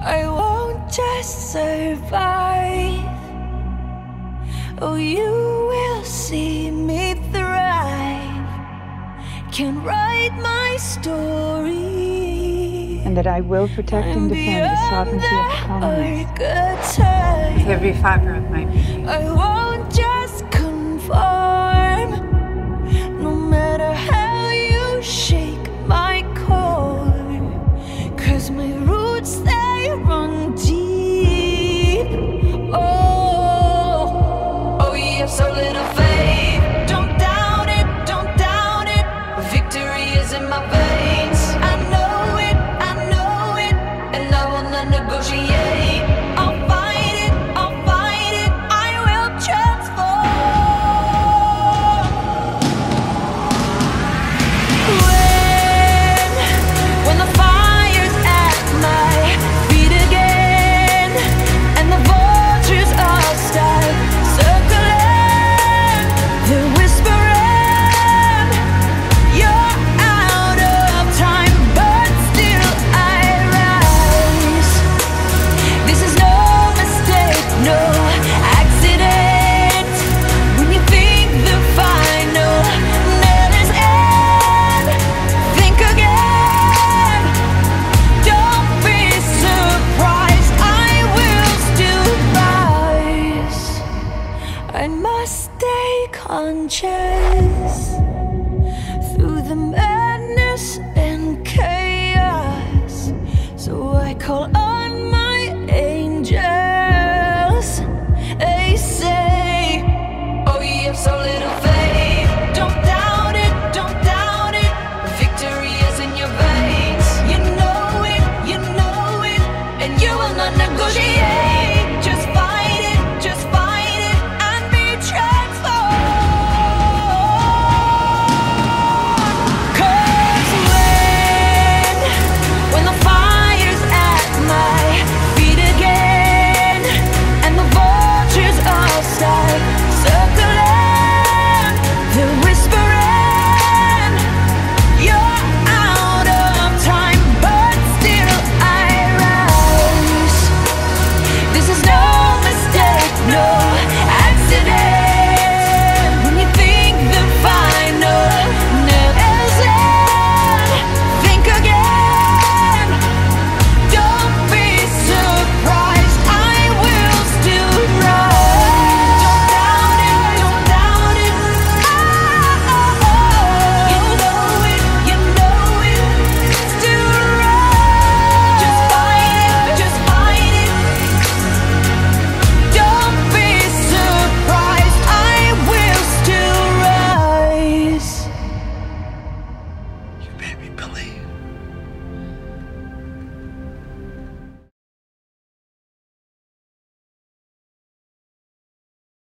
I won't just survive. Oh, you will see me thrive. Can write my story. And that I will protect and, and defend the sovereignty of the colonies. With every fiber of my being. in my veins. unchased through the madness and chaos. So I call